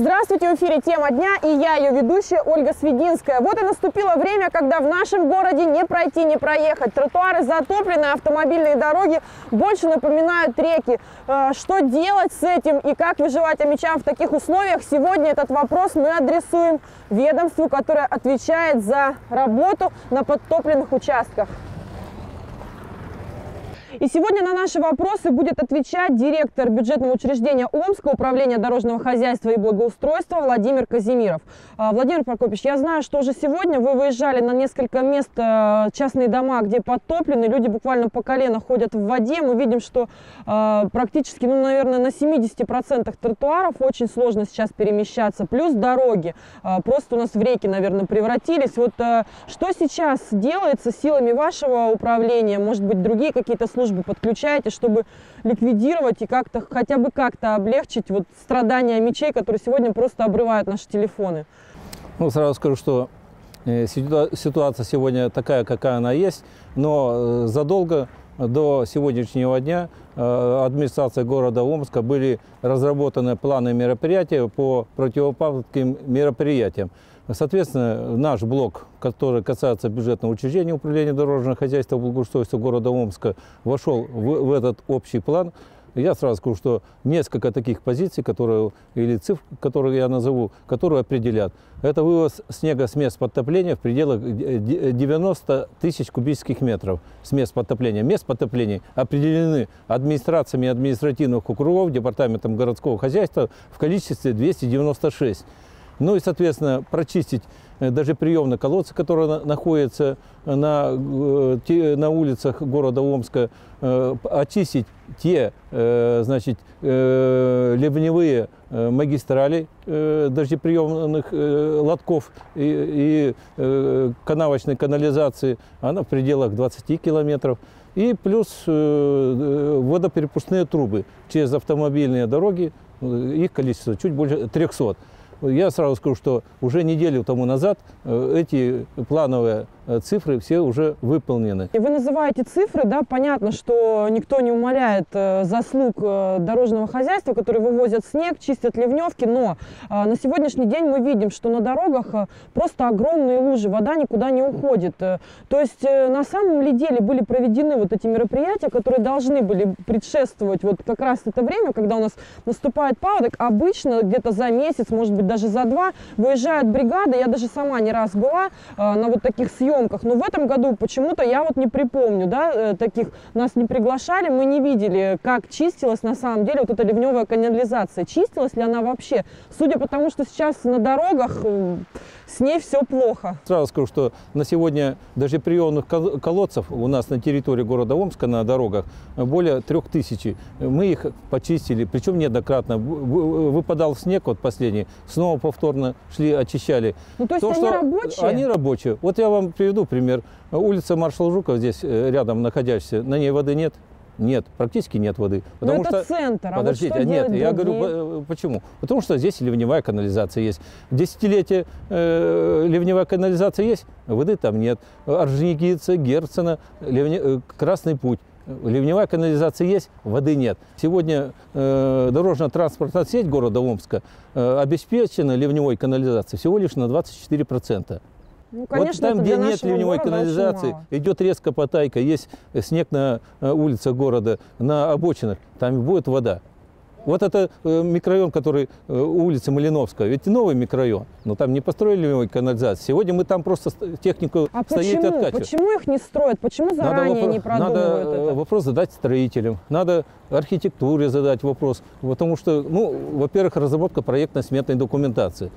Здравствуйте, в эфире «Тема дня» и я, ее ведущая Ольга Свединская. Вот и наступило время, когда в нашем городе не пройти, не проехать. Тротуары затоплены, автомобильные дороги больше напоминают реки. Э, что делать с этим и как выживать амичам в таких условиях? Сегодня этот вопрос мы адресуем ведомству, которое отвечает за работу на подтопленных участках. И сегодня на наши вопросы будет отвечать директор бюджетного учреждения Омского управления дорожного хозяйства и благоустройства Владимир Казимиров. А, Владимир Прокопьевич, я знаю, что уже сегодня вы выезжали на несколько мест, а, частные дома, где подтоплены, люди буквально по колено ходят в воде. Мы видим, что а, практически, ну, наверное, на 70% тротуаров очень сложно сейчас перемещаться. Плюс дороги просто у нас в реки, наверное, превратились. Вот что сейчас делается силами вашего управления? Может быть, другие какие-то службы? Службы подключаете, чтобы ликвидировать и как-то хотя бы как-то облегчить вот страдания мечей, которые сегодня просто обрывают наши телефоны? Ну, сразу скажу, что э, ситуация сегодня такая, какая она есть, но э, задолго до сегодняшнего дня э, администрация города Омска были разработаны планы мероприятия по противопаводковым мероприятиям. Соответственно, наш блок, который касается бюджетного учреждения управления дорожного хозяйства благоустройства города Омска, вошел в, в этот общий план. Я сразу скажу, что несколько таких позиций, которые, или цифр, которые я назову, которые определят. Это вывоз снега с мест подтопления в пределах 90 тысяч кубических метров с мест подтопления. Мест подтопления определены администрациями административных округов, департаментом городского хозяйства в количестве 296. Ну и, соответственно, прочистить э, даже приемные колодцы, которые находятся на, э, на улицах города Омска, э, очистить те, значит, ливневые магистрали дождеприемных лотков и канавочной канализации, она в пределах 20 километров. И плюс водоперепускные трубы через автомобильные дороги, их количество чуть больше 300. Я сразу скажу, что уже неделю тому назад э, эти плановые цифры все уже выполнены. Вы называете цифры, да, понятно, что никто не умаляет э, заслуг э, дорожного хозяйства, которые вывозят снег, чистят ливневки, но на сегодняшний день мы видим, что на дорогах просто огромные лужи, вода никуда не уходит. То есть на самом ли деле были проведены вот эти мероприятия, которые должны были предшествовать вот как раз это время, когда у нас наступает паводок, обычно где-то за месяц, может быть даже за два, выезжают бригады, я даже сама не раз была на вот таких съемках, съемках. Но в этом году почему-то я вот не припомню, да, э, таких нас не приглашали, мы не видели, как чистилась на самом деле вот эта ливневая канализация. Чистилась ли она вообще? Судя по тому, что сейчас на дорогах э, с ней все плохо. Сразу скажу, что на сегодня даже приемных колодцев у нас на территории города Омска на дорогах более трех тысяч. Мы их почистили, причем неоднократно. Выпадал снег вот последний, снова повторно шли, очищали. Ну то есть То, они рабочие? Они рабочие. Вот я вам приведу пример. Улица Маршал Жуков здесь э, рядом находящаяся, на ней воды нет. Нет, практически нет воды. Потому Но это что... центр, а Подождите, вот что нет, я говорю, почему? Потому что здесь ливневая канализация есть. Десятилетие э, ливневая канализация есть, воды там нет. Орджоникидзе, Герцена, ливне... Э, Красный путь. Ливневая канализация есть, воды нет. Сегодня э, дорожно-транспортная сеть города Омска э, обеспечена ливневой канализацией всего лишь на 24%. Ну, конечно, вот там, где нет ливневой канализации, идет резко потайка, есть снег на улицах города, на обочинах, там будет вода. Вот это э, микрорайон, который э, улица Малиновская, ведь новый микрорайон, но там не построили ливневой канализацию. Сегодня мы там просто технику а стоит почему? откачиваем. Почему их не строят? Почему заранее надо не продумывают Надо э, это? вопрос задать строителям, надо архитектуре задать вопрос, потому что, ну, во-первых, разработка проектно-сметной документации.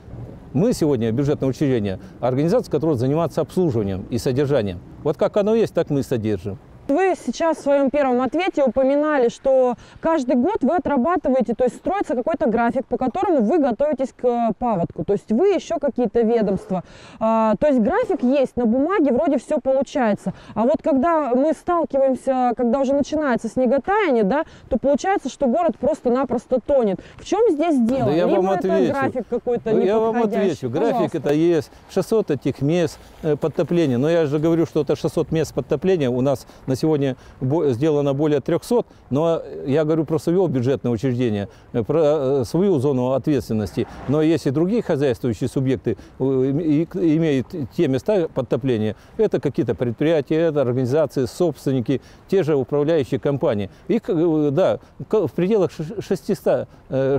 Мы сегодня бюджетное учреждение, организация, которая занимается обслуживанием и содержанием. Вот как оно есть, так мы и содержим. Вы сейчас в своем первом ответе упоминали, что каждый год вы отрабатываете, то есть строится какой-то график, по которому вы готовитесь к э, паводку. То есть вы еще какие-то ведомства. А, то есть график есть, на бумаге вроде все получается. А вот когда мы сталкиваемся, когда уже начинается снеготаяние, да, то получается, что город просто-напросто тонет. В чем здесь дело? Да я Либо вам это отвечу. график какой-то да Я вам отвечу. График Пожалуйста. это есть 600 этих мест э, подтопления. Но я же говорю, что это 600 мест подтопления у нас на сегодня сделано более 300, но я говорю про свое бюджетное учреждение, про свою зону ответственности. Но если другие хозяйствующие субъекты имеют те места подтопления, это какие-то предприятия, это организации, собственники, те же управляющие компании. Их, да, в пределах 600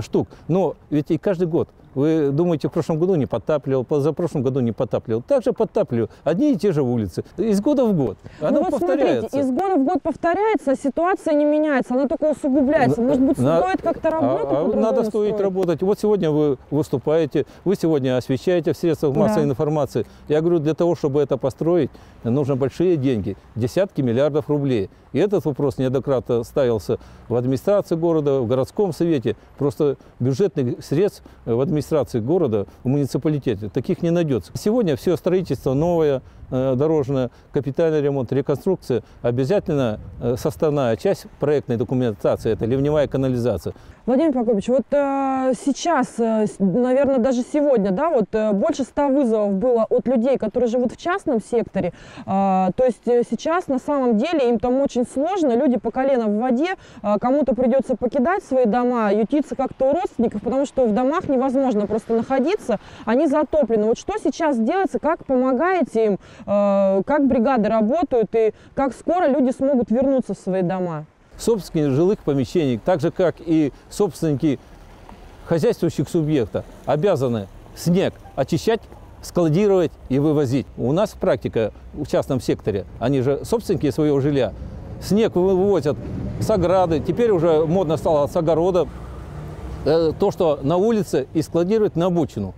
штук. Но ведь и каждый год вы думаете, в прошлом году не подтапливал, позапрошлом году не подтапливал. Также подтапливал. Одни и те же улицы. Из года в год. Ну Оно ну вот повторяется. Смотрите, из года в год повторяется, а ситуация не меняется. Она только усугубляется. Может быть, На... стоит как-то работать а, а Надо стоит работать. Вот сегодня вы выступаете, вы сегодня освещаете в средствах массовой да. информации. Я говорю, для того, чтобы это построить, нужны большие деньги. Десятки миллиардов рублей. И этот вопрос неоднократно ставился в администрации города, в городском совете. Просто бюджетных средств в администрации города, в муниципалитете таких не найдется. Сегодня все строительство новое, дорожная, капитальный ремонт, реконструкция, обязательно э, составная часть проектной документации – это ливневая канализация. Владимир Прокопьевич, вот э, сейчас, э, наверное, даже сегодня, да, вот э, больше ста вызовов было от людей, которые живут в частном секторе. Э, то есть э, сейчас на самом деле им там очень сложно, люди по колено в воде, э, кому-то придется покидать свои дома, ютиться как-то у родственников, потому что в домах невозможно просто находиться, они затоплены. Вот что сейчас делается, как помогаете им, Э, как бригады работают и как скоро люди смогут вернуться в свои дома. Собственники жилых помещений, так же как и собственники хозяйствующих субъектов, обязаны снег очищать, складировать и вывозить. У нас практика в частном секторе, они же собственники своего жилья, снег вывозят с ограды, теперь уже модно стало с огорода, э, то, что на улице и складируют на обочину.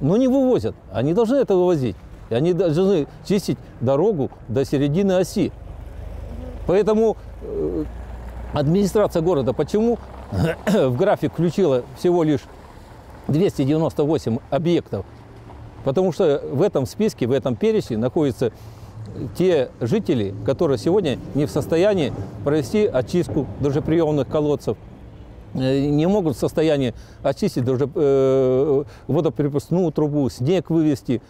Но не вывозят, они должны это вывозить. И они должны чистить дорогу до середины оси. Поэтому э, администрация города почему в график включила всего лишь 298 объектов? Потому что в этом списке, в этом перечне находятся те жители, которые сегодня не в состоянии провести очистку даже приемных колодцев, э, не могут в состоянии очистить даже э, водопрепускную трубу, снег вывести,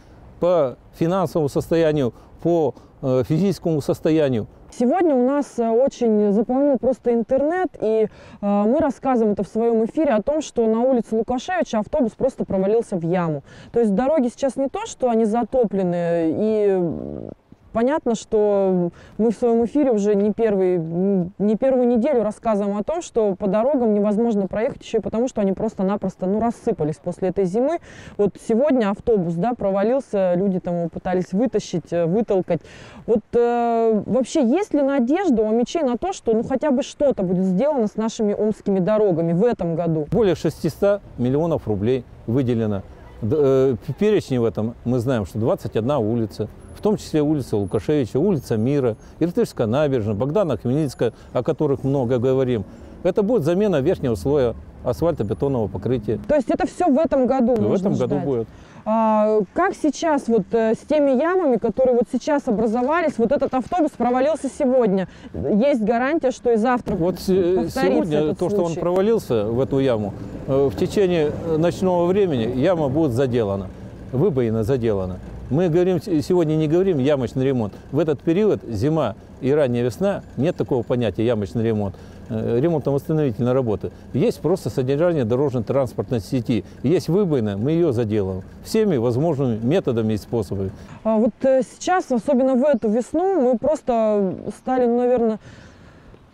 по финансовому состоянию, по э, физическому состоянию. Сегодня у нас э, очень заполнил просто интернет, и э, мы рассказываем это в своем эфире о том, что на улице Лукашевича автобус просто провалился в яму. То есть дороги сейчас не то, что они затоплены, и Понятно, что мы в своем эфире уже не, первый, не первую неделю рассказываем о том, что по дорогам невозможно проехать еще и потому, что они просто-напросто ну, рассыпались после этой зимы. Вот сегодня автобус да, провалился, люди там его пытались вытащить, э, вытолкать. Вот э, вообще есть ли надежда у мечей на то, что ну, хотя бы что-то будет сделано с нашими омскими дорогами в этом году? Более 600 миллионов рублей выделено. Э, в перечне в этом мы знаем, что 21 улица, в том числе улица Лукашевича, улица Мира, Иртышская набережная, Богдана Хмельницкая, о которых много говорим. Это будет замена верхнего слоя асфальтобетонного покрытия. То есть это все в этом году В этом ждать. году будет. А, как сейчас вот э, с теми ямами, которые вот сейчас образовались, вот этот автобус провалился сегодня? Есть гарантия, что и завтра Вот сегодня то, случай? что он провалился в эту яму, э, в течение ночного времени яма будет заделана, выбоина заделана. Мы говорим, сегодня не говорим ямочный ремонт. В этот период, зима и ранняя весна, нет такого понятия ямочный ремонт. Э, ремонтно-восстановительной работы. Есть просто содержание дорожно-транспортной сети. Есть выбоина, мы ее заделаем. Всеми возможными методами и способами. А вот э, сейчас, особенно в эту весну, мы просто стали, наверное,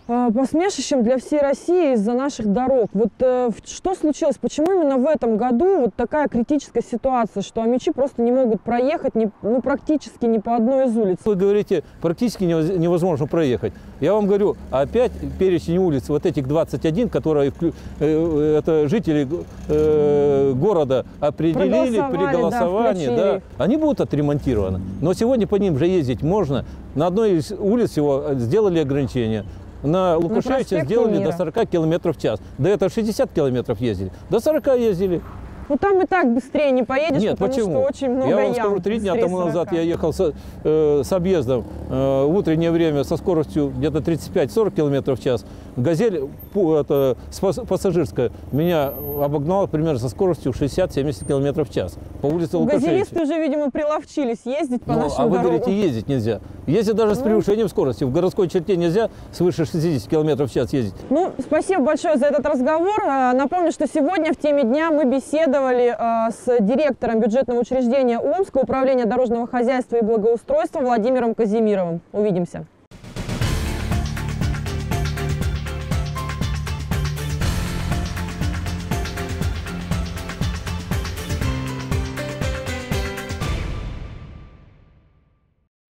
посмешищем для всей России из-за наших дорог. Вот э, что случилось? Почему именно в этом году вот такая критическая ситуация, что амичи просто не могут проехать ни, ну, практически ни по одной из улиц? Вы говорите, практически невозможно проехать. Я вам говорю, опять перечень улиц, вот этих 21, которые э, это жители э, города определили при голосовании, да, да, они будут отремонтированы. Но сегодня по ним же ездить можно. На одной из улиц его сделали ограничения на Лукашевича сделали мира. до 40 километров в час. До этого 60 километров ездили. До 40 ездили. Ну там и так быстрее не поедешь, Нет, потому почему? что очень много я вам ям скажу, три дня тому назад 40. я ехал с, э, с объездом э, в утреннее время со скоростью где-то 35-40 км в час. Газель это, пассажирская меня обогнала примерно со скоростью 60-70 км в час по улице Лукашевича. Газелисты уже, видимо, приловчились ездить по Ну, нашим а вы дорогам. говорите, ездить нельзя. Ездить даже с Ну. превышением скорости. В городской черте нельзя свыше 60 км в час ездить. Ну, спасибо большое за этот разговор. А, Напомню, что сегодня в теме дня мы беседовали а, с директором бюджетного учреждения Омского управления дорожного хозяйства и благоустройства Владимиром Казимировым. Увидимся.